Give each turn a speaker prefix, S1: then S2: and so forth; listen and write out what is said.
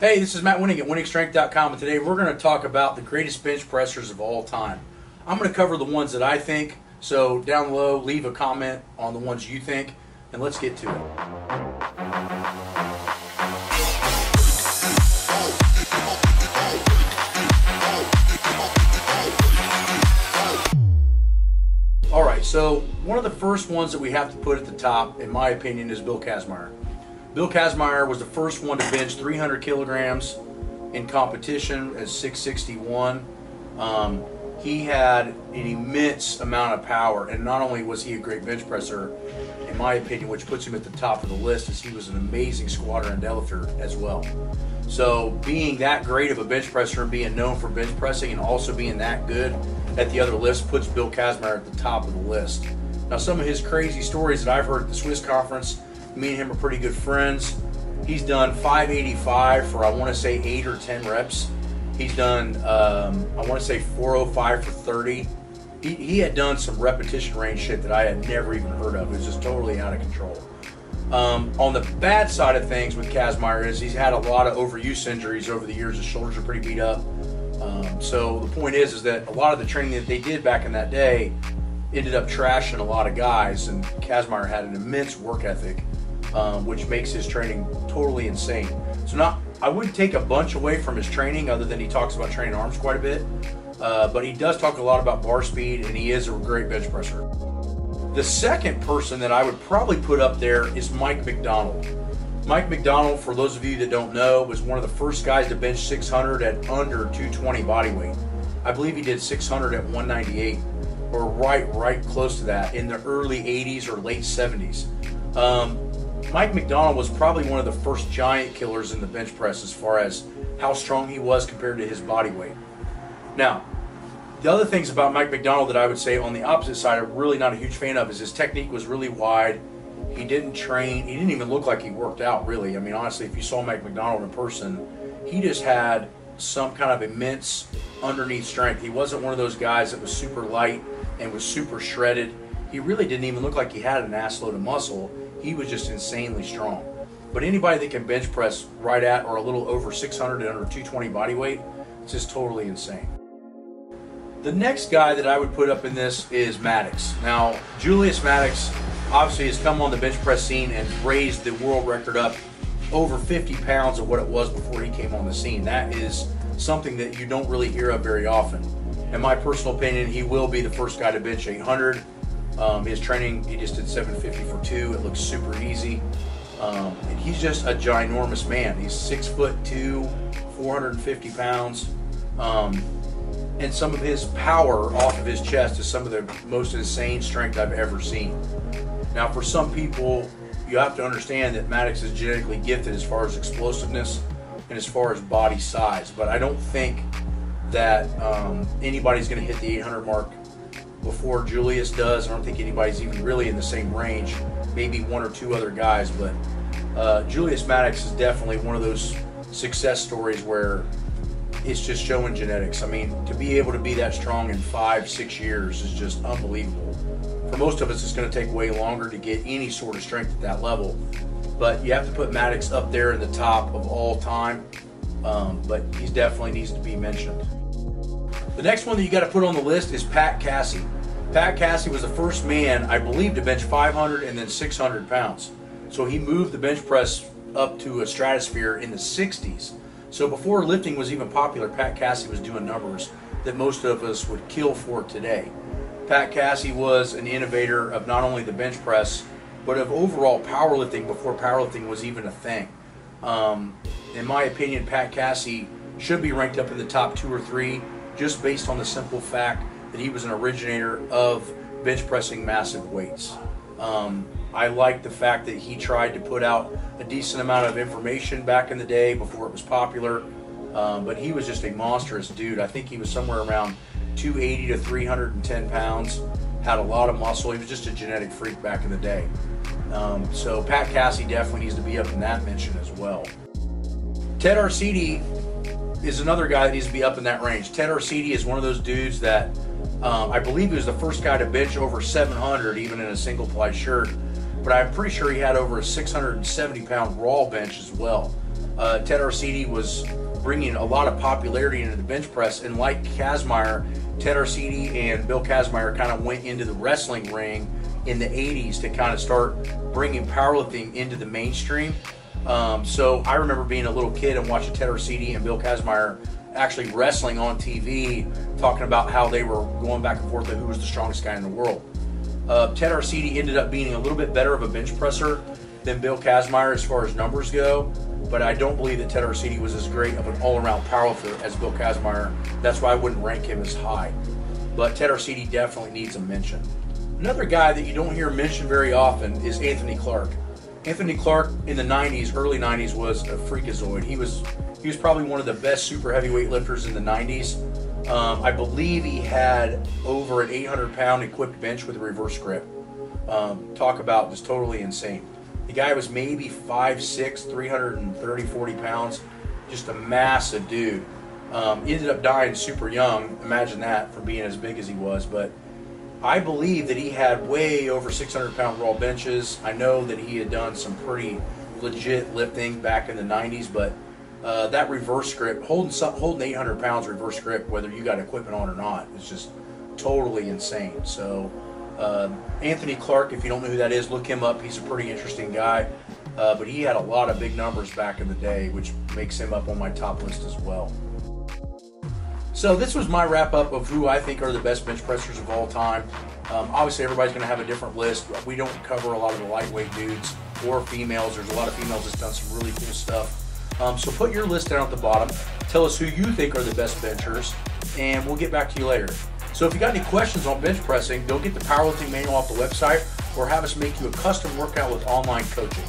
S1: Hey, this is Matt Wenning at wenningstrength.com, and today we're going to talk about the greatest bench pressers of all time. I'm going to cover the ones that I think, so down below, leave a comment on the ones you think, and let's get to it. All right, so one of the first ones that we have to put at the top, in my opinion, is Bill Kazmaier. Bill Kazmaier was the first one to bench 300 kilograms in competition at 661. Um, he had an immense amount of power, and not only was he a great bench presser, in my opinion, which puts him at the top of the list, is he was an amazing squatter and deadlifter as well. So being that great of a bench presser and being known for bench pressing and also being that good at the other list puts Bill Kazmaier at the top of the list. Now some of his crazy stories that I've heard at the Swiss conference me and him are pretty good friends. He's done 585 for I want to say eight or ten reps. He's done um, I want to say 405 for 30. He, he had done some repetition range shit that I had never even heard of. It was just totally out of control. Um, on the bad side of things with Kazmaier is he's had a lot of overuse injuries over the years. His shoulders are pretty beat up. Um, so the point is, is that a lot of the training that they did back in that day ended up trashing a lot of guys. And Kazmaier had an immense work ethic um, which makes his training totally insane. So not, I wouldn't take a bunch away from his training, other than he talks about training arms quite a bit. Uh, but he does talk a lot about bar speed, and he is a great bench presser. The second person that I would probably put up there is Mike MacDonald. Mike MacDonald, for those of you that don't know, was one of the first guys to bench 600 at under 220 body weight. I believe he did 600 at 198, or right, right close to that in the early 80s or late 70s. Um, Mike MacDonald was probably one of the first giant killers in the bench press as far as how strong he was compared to his body weight. Now, the other things about Mike MacDonald that I would say on the opposite side I'm really not a huge fan of is his technique was really wide. He didn't train, he didn't even look like he worked out really. I mean, honestly, if you saw Mike MacDonald in person, he just had some kind of immense underneath strength. He wasn't one of those guys that was super light and was super shredded. He really didn't even look like he had an ass load of muscle he was just insanely strong. But anybody that can bench press right at or a little over 600 and under 220 body weight, it's just totally insane. The next guy that I would put up in this is Maddox. Now, Julius Maddox obviously has come on the bench press scene and raised the world record up over 50 pounds of what it was before he came on the scene. That is something that you don't really hear of very often. In my personal opinion, he will be the first guy to bench 800 um, his training, he just did 750 for two. It looks super easy. Um, and he's just a ginormous man. He's six foot two, 450 pounds. Um, and some of his power off of his chest is some of the most insane strength I've ever seen. Now, for some people, you have to understand that Maddox is genetically gifted as far as explosiveness and as far as body size. But I don't think that um, anybody's going to hit the 800 mark before Julius does. I don't think anybody's even really in the same range. Maybe one or two other guys, but uh, Julius Maddox is definitely one of those success stories where it's just showing genetics. I mean, to be able to be that strong in five, six years is just unbelievable. For most of us, it's going to take way longer to get any sort of strength at that level. But you have to put Maddox up there in the top of all time. Um, but he definitely needs to be mentioned. The next one that you got to put on the list is Pat Casey. Pat Casey was the first man, I believe, to bench 500 and then 600 pounds. So he moved the bench press up to a stratosphere in the 60s. So before lifting was even popular, Pat Casey was doing numbers that most of us would kill for today. Pat Casey was an innovator of not only the bench press, but of overall powerlifting before powerlifting was even a thing. Um, in my opinion, Pat Casey should be ranked up in the top two or three just based on the simple fact that he was an originator of bench pressing massive weights. Um, I like the fact that he tried to put out a decent amount of information back in the day before it was popular. Um, but he was just a monstrous dude. I think he was somewhere around 280 to 310 pounds. Had a lot of muscle. He was just a genetic freak back in the day. Um, so Pat Casey definitely needs to be up in that mention as well. Ted Arcidi is another guy that needs to be up in that range. Ted Arcidi is one of those dudes that um, I believe he was the first guy to bench over 700, even in a single ply shirt. But I'm pretty sure he had over a 670 pound raw bench as well. uh, Ted Arcidi was bringing a lot of popularity into the bench press, and like Kazmaier, Ted Arcidi and Bill Kazmaier kind of went into the wrestling ring in the 80s to kind of start bringing powerlifting into the mainstream. Um, so I remember being a little kid and watching Ted Arcidi and Bill Kazmaier actually wrestling on TV, talking about how they were going back and forth to who was the strongest guy in the world. Uh, Ted Arcidi ended up being a little bit better of a bench presser than Bill Kazmaier as far as numbers go, but I don't believe that Ted Arcidi was as great of an all-around powerlifter as Bill Kazmaier. That's why I wouldn't rank him as high. But Ted Arcidi definitely needs a mention. Another guy that you don't hear mentioned very often is Anthony Clark. Anthony Clark in the 90s, early 90s, was a freakazoid. He was he was probably one of the best super heavyweight lifters in the 90s. Um, I believe he had over an 800 pound equipped bench with a reverse grip. Um, talk about just totally insane. The guy was maybe 5'6, 330, 40 pounds, just a massive dude. Um, ended up dying super young. Imagine that for being as big as he was. But I believe that he had way over 600 pound raw benches. I know that he had done some pretty legit lifting back in the 90s, but uh, that reverse grip, holding some, holding 800 pounds reverse grip, whether you got equipment on or not, is just totally insane. So, uh, Anthony Clark, if you don't know who that is, look him up. He's a pretty interesting guy. Uh, but he had a lot of big numbers back in the day, which makes him up on my top list as well. So this was my wrap up of who I think are the best bench pressers of all time. Um, obviously, everybody's going to have a different list. We don't cover a lot of the lightweight dudes or females. There's a lot of females that's done some really cool stuff. Um, so put your list down at the bottom. Tell us who you think are the best benchers, and we'll get back to you later. So if you got any questions on bench pressing, go get the powerlifting manual off the website or have us make you a custom workout with online coaching.